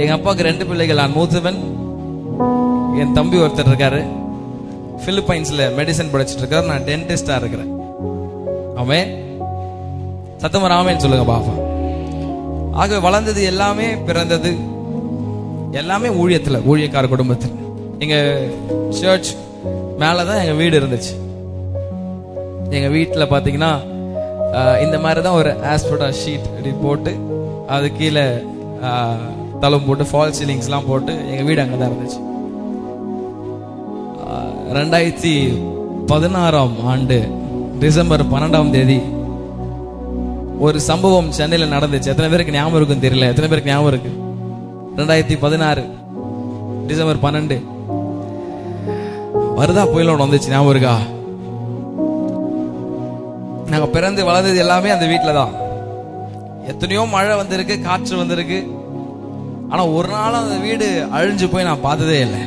எங்க அப்பாவுக்கு ரெண்டு பிள்ளைகள் நான் மூத்தவன். என் தம்பி ஒருத்தர் இருக்காரு. பிலிப்பைன்ஸ்ல மெடிசன் படிச்சுட்டு இருக்காரு. நான் டென்டிஸ்டா இருக்கிறேன். அவன் சத்தம ராமன் சொல்லுங்க பாப்பா. ஆக வளர்ந்தது எல்லாமே பிறந்தது எல்லாமே ஊழியத்துல ஊழியக்கார குடும்பத்தில். எங்க சர்ச் மேலதான் எங்க வீடு இருந்துச்சு. எங்க வீட்டுல பாத்தீங்கன்னா இந்த மாதிரி தான் ஒரு ஆஸ்போட்டா ஷீட் அப்படி போட்டு அது கீழே ஆஹ், போட்டு ஃபால் சீலிங்ஸ்லாம் போட்டு எங்கள் வீடு அங்கதான் இருந்துச்சு. ரெண்டாயிரத்தி பதினாறாம் ஆண்டு டிசம்பர் பன்னெண்டாம் தேதி ஒரு சம்பவம் சென்னையில் நடந்துச்சு. எத்தனை பேருக்கு ஞாபகம் இருக்குன்னு தெரியல. எத்தனை பேருக்கு ஞாபகம் இருக்கு? ரெண்டாயிரத்தி பதினாறு டிசம்பர் பன்னெண்டு. வருதா புயல் ஒன்று வந்துச்சு ஞாபகம் இருக்கா? நாங்கள் பிறந்து வளர்ந்தது எல்லாமே அந்த வீட்டில் தான் எத்தனையோ மழை வந்திருக்கு காற்று வந்திருக்கு. ஆனா ஒரு நாள் அந்த வீடு அழிஞ்சு போய் நான் பார்த்ததே இல்லை.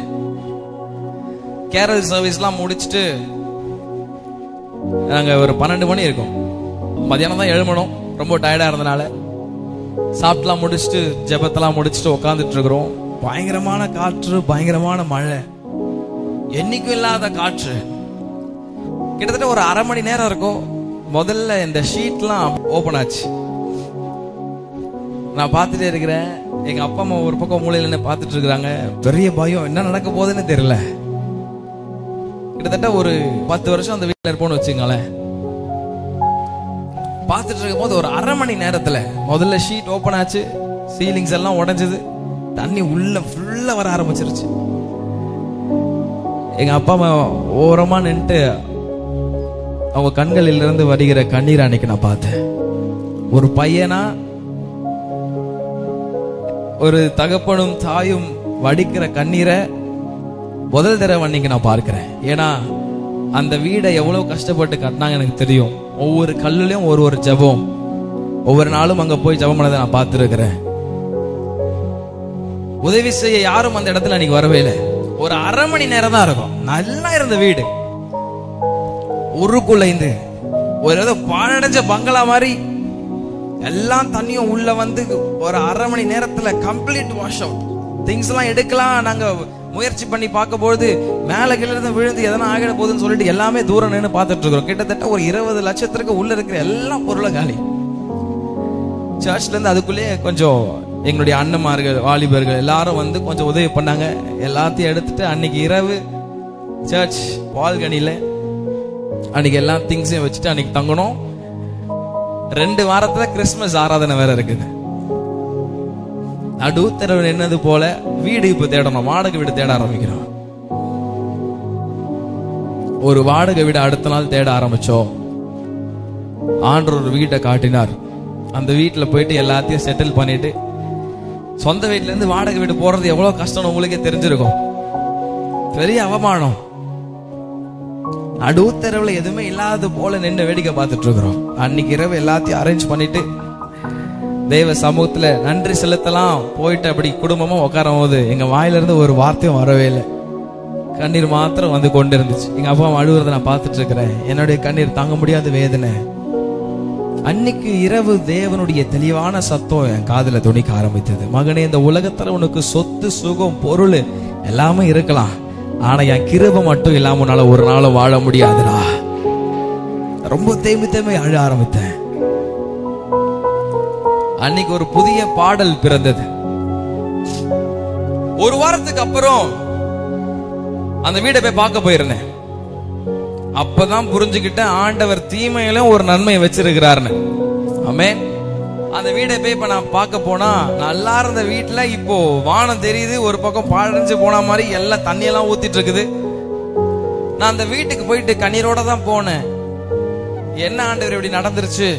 கேரல் சர்வீஸ்லாம் முடிச்சுட்டு நாங்க ஒரு பன்னெண்டு மணி இருக்கும். மதியானம் தான் எழுமணும் ரொம்ப டயர்டா இருந்தனால சாப்பிட்டுலாம் முடிச்சுட்டு ஜபத்தெல்லாம் முடிச்சுட்டு உட்காந்துட்டு இருக்கிறோம் பயங்கரமான காற்று பயங்கரமான மழை. என்னைக்கும் இல்லாத காற்று. கிட்டத்தட்ட ஒரு அரை மணி நேரம் இருக்கும். முதல்ல இந்த ஷீட்லாம் ஓபன் ஆச்சு. நான் பார்த்துட்டே இருக்கிறேன். எங்க அப்பா அம்மா ஒரு பக்கம் மூலையில என்ன பார்த்துட்டு இருக்கிறாங்க பெரிய பயம் என்ன நடக்க போகுதுன்னு தெரியல. கிட்டத்தட்ட ஒரு பத்து வருஷம் அந்த வீட்டுல இருப்போம்னு வச்சுங்களேன் பார்த்துட்டு இருக்கும் போது ஒரு அரை மணி நேரத்துல முதல்ல ஷீட் ஓபன் ஆச்சு சீலிங்ஸ் எல்லாம் உடஞ்சது தண்ணி உள்ள ஃபுல்லா வர ஆரம்பிச்சிருச்சு. எங்க அப்பா அம்மா ஓரமா நின்னுட்டு அவங்க கண்களில் இருந்து வருகிற கண்ணீர் அன்னைக்கு நான் பார்த்தேன். ஒரு பையனா ஒரு தகப்பனும் தாயும் வடிக்கிற கண்ணீரை முதல் தடவை அன்னைக்கு நான் பார்க்கிறேன். ஏன்னா அந்த வீடை எவ்வளவு கஷ்டப்பட்டு கட்டினாங்க எனக்கு தெரியும். ஒவ்வொரு கல்லுலயும் ஒரு ஒரு ஜெபம். ஒவ்வொரு நாளும் அங்க போய் ஜெபம் பண்ணதை நான் பார்த்துருக்கிறேன். உதவி செய்ய யாரும் அந்த இடத்துல அன்னைக்கு வரவே இல்லை. ஒரு அரை மணி நேரம் தான் இருக்கும். நல்லா இருந்த வீடு. உருக்குலைந்து ஒரு ஏதோ பாழடைஞ்ச பங்களா மாதிரி எல்லாம் தண்ணியும் உள்ள வந்து ஒரு அரை மணி நேரத்துல கம்ப்ளீட் வாஷ் அவுட் திங்ஸ் எல்லாம் எடுக்கலாம். நாங்க முயற்சி பண்ணி பார்க்கும்போது மேல கீழே இருந்து விழுந்து எதனா ஆகிட போகுதுன்னு சொல்லிட்டு எல்லாமே தூரம் நின்று பார்த்துட்டு இருக்கிறோம். கிட்டத்தட்ட ஒரு இருபது லட்சத்திற்கு உள்ள இருக்கிற எல்லா பொருளும் காலி. சர்ச்ல இருந்து அதுக்குள்ளேயே கொஞ்சம் எங்களுடைய அண்ணன்மார்கள் வாலிபர்கள் எல்லாரும் வந்து கொஞ்சம் உதவி பண்ணாங்க. எல்லாத்தையும் எடுத்துட்டு அன்னைக்கு இரவு சர்ச் பால்கனியில் அன்னைக்கு எல்லா திங்ஸையும் வச்சுட்டு அன்னைக்கு தங்கணும். ரெண்டு வாரத்துல கிறிஸ்மஸ் ஆராதனை வேற இருக்குது. நடுத்தரவு என்னது போல வீடு இப்ப தேடணும் வாடகை வீடு தேட ஆரம்பிக்கிறோம் ஒரு வாடகை வீடு அடுத்த நாள் தேட ஆரம்பிச்சோம். ஆண்டவர் ஒரு வீட்டை காட்டினார். அந்த வீட்டில் போயிட்டு எல்லாத்தையும் செட்டில் பண்ணிட்டு சொந்த வீட்டுல இருந்து வாடகை வீடு போறது எவ்வளவு கஷ்டம் உங்களுக்கே தெரிஞ்சிருக்கும். பெரிய அவமானம். நடுத்தரவுல எதுவுமே இல்லாத போல நின்று வேடிக்கை பார்த்துட்டு இருக்கிறோம் அன்னைக்கு இரவு எல்லாத்தையும் அரேஞ்ச் பண்ணிட்டு தெய்வ சமூகத்துல நன்றி செலுத்தலாம். போயிட்டு அப்படி குடும்பமா உட்காரும் போது எங்க வாயில இருந்து ஒரு வார்த்தையும் வரவே இல்லை. கண்ணீர் மாத்திரம் வந்து கொண்டு இருந்துச்சு எங்க அப்பா அம்மா அழுகுறத நான் பார்த்துட்டு இருக்கிறேன் என்னுடைய கண்ணீர் தாங்க முடியாத வேதனை. அன்னைக்கு இரவு தேவனுடைய தெளிவான சத்தம் என் காதில் துணிக்க ஆரம்பித்தது. மகனே இந்த உலகத்துல உனக்கு சொத்து சுகம் பொருள் எல்லாமே இருக்கலாம். ஆனா என் கிருப மட்டும் இல்லாம உன்னால ஒரு நாளும் வாழ முடியாதுடா. ரொம்ப தேம்பி தேம்பி அழ ஆரம்பித்தேன். அன்னைக்கு ஒரு புதிய பாடல் பிறந்தது. ஒரு வாரத்துக்கு அப்புறம் அந்த வீடை போய் பார்க்க போயிருந்தேன். அப்பதான் புரிஞ்சுக்கிட்டேன் ஆண்டவர் தீமையிலும் ஒரு நன்மையை வச்சிருக்கிறாருன்னு ஆமே அந்த வீடை போய் இப்ப நான் பார்க்க போனா நல்லா இருந்த வீட்டுல இப்போ வானம் தெரியுது ஒரு பக்கம் பாழடைஞ்சு போன மாதிரி எல்லாம் தண்ணியெல்லாம் ஊத்திட்டு இருக்குது. நான் அந்த வீட்டுக்கு போயிட்டு கண்ணீரோட தான் போனேன். என்ன ஆண்டவர் இப்படி நடந்துருச்சு?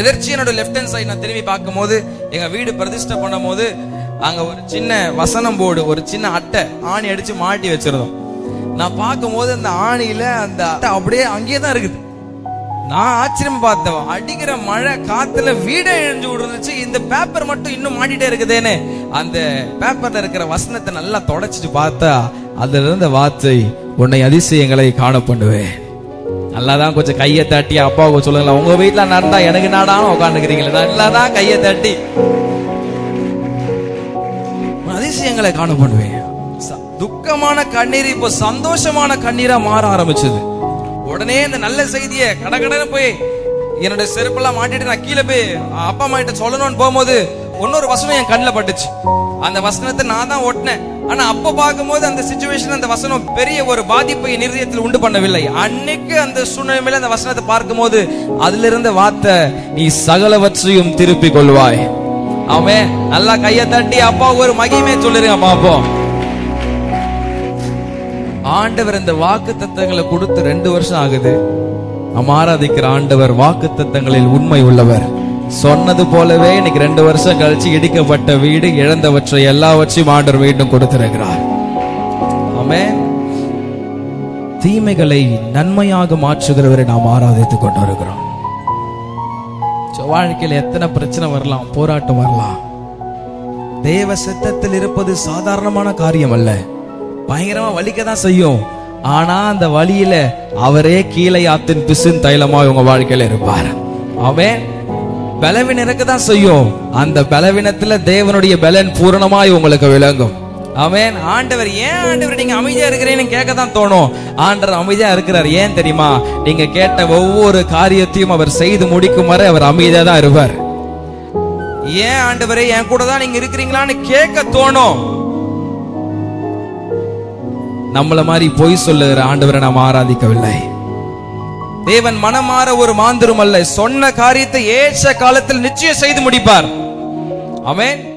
எதிர்ச்சி என்னோட லெஃப்ட் ஹேண்ட் சைடு நான் திரும்பி பார்க்கும்போது எங்க வீடு பிரதிஷ்டை பண்ணும் போது அங்க ஒரு சின்ன வசனம் போர்டு ஒரு சின்ன அட்டை ஆணி அடிச்சு மாட்டி வச்சிருந்தோம். நான் பார்க்கும்போது அந்த ஆணியில அந்த அட்டை அப்படியே அங்கேயே தான் இருக்குது. நான் ஆச்சரியம் பார்த்தேன் அடிக்கிற மழை காத்துல வீடே இழந்து விடுந்துச்சு இந்த பேப்பர் மட்டும் இன்னும் மாடிட்டே இருக்குதேன்னு. அந்த பேப்பர்ல இருக்கிற வசனத்தை நல்லா தொடச்சிட்டு பார்த்தா அதுல இருந்த வார்த்தை உன்னை அதிசயங்களை காண பண்ணுவேன் நல்லாதான் கொஞ்சம் கையை தட்டி அப்பாவுக்கு சொல்லுங்களேன். உங்க வீட்டுல நடந்தா எனக்கு நாடாம உட்காந்துக்கிறீங்களே நல்லாதான் கையை தட்டி. அதிசயங்களை காண பண்ணுவேன் ச- துக்கமான கண்ணீர் இப்போ சந்தோஷமான கண்ணீரா மாற ஆரம்பிச்சது. உடனே இந்த நல்ல செய்தியை கடகடன்னு போய் என்னோட செருப்பெல்லாம் மாட்டிட்டு நான் கீழே போய் அப்பா அம்மா கிட்ட சொல்லணும்னு போகும்போது இன்னொரு வசனம் என் கண்ணில் பட்டுச்சு. அந்த வசனத்தை நான் தான் ஓட்டினேன். ஆனா அப்ப பார்க்கும்போது அந்த சுச்சுவேஷன் அந்த வசனம் பெரிய ஒரு பாதிப்பை என் உண்டு பண்ணவில்லை. அன்னைக்கு அந்த சூழ்நிலையில அந்த வசனத்தை பார்க்கும்போது அதுல இருந்த வார்த்தை நீ சகலவற்றையும் திருப்பிக் கொள்வாய். அவன் நல்லா கையை தட்டி அப்பா ஒரு மகிமே சொல்லிருங்க பாப்போம் ஆண்டவர் இந்த வாக்கு தத்தங்களை கொடுத்து ரெண்டு வருஷம் ஆகுது. நம்ம ஆராதிக்கிற ஆண்டவர் வாக்கு தத்தங்களில் உண்மை உள்ளவர். சொன்னது போலவே இன்னைக்கு ரெண்டு வருஷம் கழிச்சு இடிக்கப்பட்ட வீடு இழந்தவற்றை எல்லாவற்றையும் ஆண்டவர் மீண்டும் கொடுத்திருக்கிறார். ஆமே தீமைகளை நன்மையாக மாற்றுகிறவரை நாம் ஆராதித்துக் கொண்டிருக்கிறோம். வருகிறோம் வாழ்க்கையில எத்தனை பிரச்சனை வரலாம் போராட்டம் வரலாம். தேவ சித்தத்தில் இருப்பது சாதாரணமான காரியம் அல்ல. பயங்கரமா வலிக்க தான் செய்யும். ஆனா அந்த வழியில அவரே கீழே ஆத்தின் பிசின் தைலமா உங்க வாழ்க்கையில இருப்பார். அவன் பலவீனம் இருக்க தான் செய்யும். அந்த பலவீனத்துல தேவனுடைய பலன் பூரணமாய் உங்களுக்கு விளங்கும். அவன் ஆண்டவர் ஏன் ஆண்டவர் நீங்க அமைதியா இருக்கிறேன்னு கேட்க தான் தோணும். ஆண்டவர் அமைதியா இருக்கிறார். ஏன் தெரியுமா? நீங்க கேட்ட ஒவ்வொரு காரியத்தையும் அவர் செய்து முடிக்கும் வரை அவர் அமைதியா தான் இருப்பார். ஏன் ஆண்டவரே என் கூட தான் நீங்க இருக்கிறீங்களான்னு கேட்க தோணும். நம்மள மாதிரி பொய் சொல்லுகிற ஆண்டவரை நாம் ஆராதிக்கவில்லை. தேவன் மனமாற ஒரு மாந்திரம் அல்ல. சொன்ன காரியத்தை ஏற்ற காலத்தில் நிச்சயம் செய்து முடிப்பார். ஆமென்.